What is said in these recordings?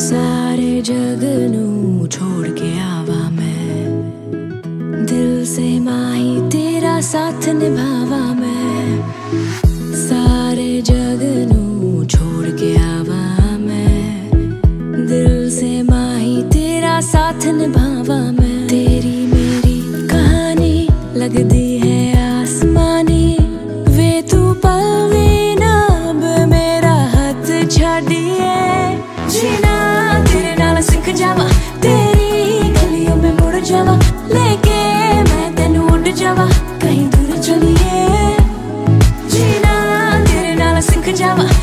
सारे जगनू छोड़ के आवा मैं। दिल से माही तेरा साथ निभावा मैं। सारे छोड़ के आवा मैं। दिल से माही तेरा साथ निभावा मैं। तेरी मेरी कहानी लगती है आसमानी। वे तू दी pajama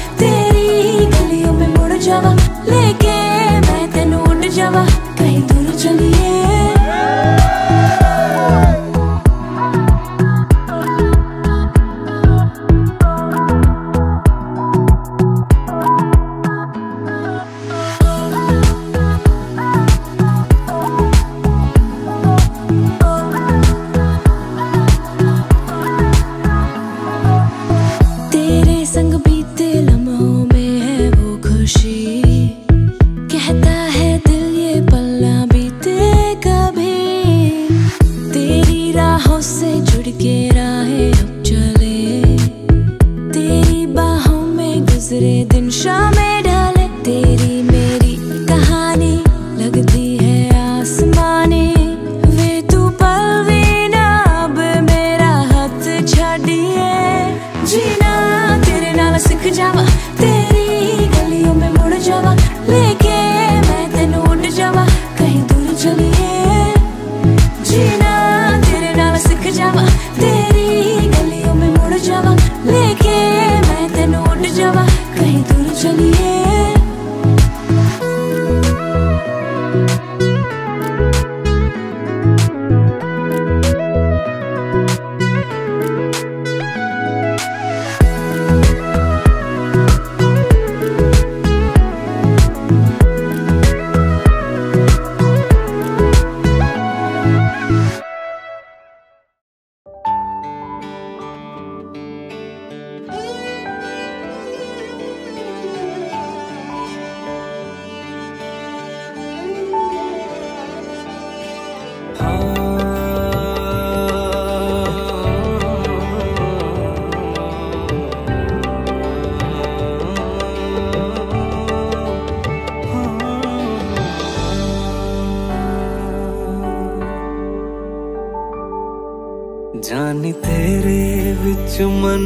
जानी तेरे विच मन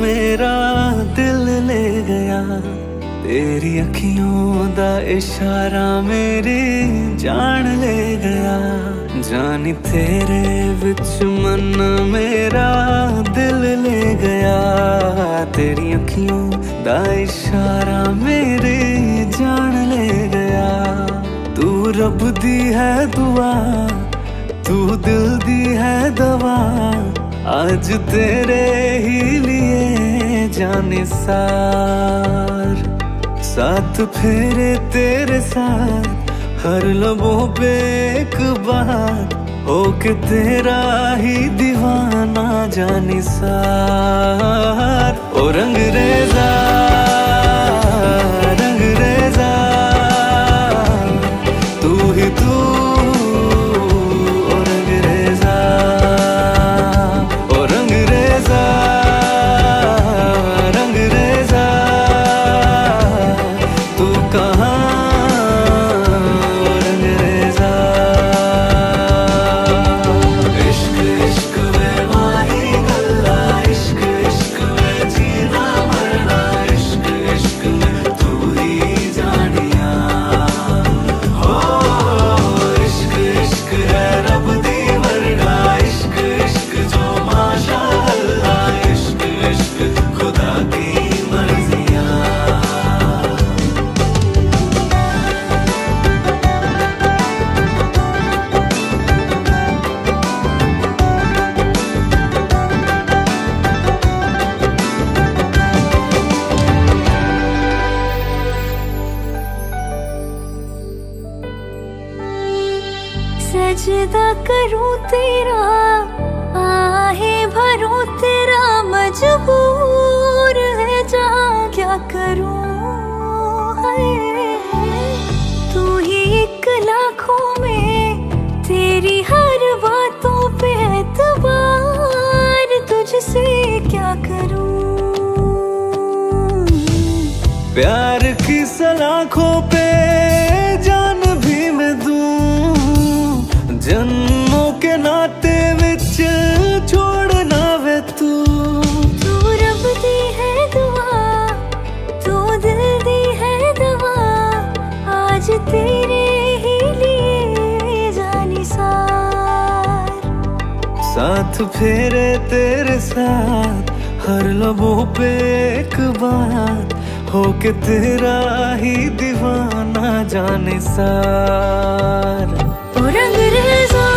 मेरा दिल ले गया। तेरी अखियों दा इशारा मेरी जान ले गया। जानी तेरे विच मन मेरा दिल ले गया। तेरी अखियों दा इशारा मेरी जान ले गया। तू रब दी है दुआ तू दिल दी है दवा, आज तेरे ही लिए जाने सार। साथ फेरे तेरे साथ, हर लबों पे एक बात, हो के तेरा ही दीवाना जाने सार। ओ रंग रेजा। सजदा करूँ तेरा, आहे भरूं तेरा मजबूर है जा क्या करूँ। तू ही एक लाखों में तेरी हर बातों पे एतबार, तुझसे क्या करूँ? प्यार की सलाखों पे साथ फेरे तेरे साथ, हर लबों पे एक बात, हो के तेरा ही दीवाना जाने सार। रंग रेजा